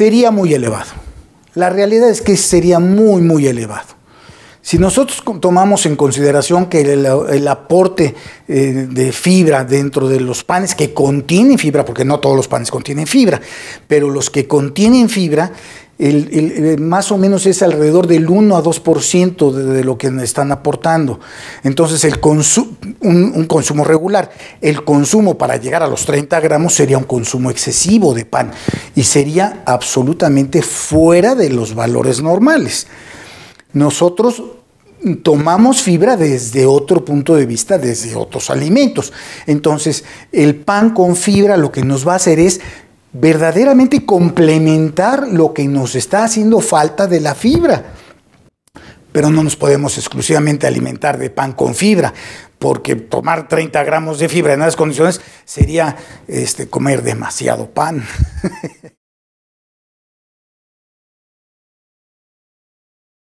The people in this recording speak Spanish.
Sería muy elevado. La realidad es que sería muy, muy elevado. Si nosotros tomamos en consideración que el, aporte eh, de fibra dentro de los panes que contienen fibra, porque no todos los panes contienen fibra, pero los que contienen fibra, más o menos es alrededor del 1 a 2% de, de, lo que están aportando. Entonces, el un, un, consumo regular, el consumo para llegar a los 30 gramos sería un consumo excesivo de pan y sería absolutamente fuera de los valores normales. Nosotros tomamos fibra desde otro punto de vista, desde otros alimentos. Entonces, el pan con fibra lo que nos va a hacer es verdaderamente complementar lo que nos está haciendo falta de la fibra. Pero no nos podemos exclusivamente alimentar de pan con fibra, porque tomar 30 gramos de fibra en esas condiciones sería este, comer demasiado pan.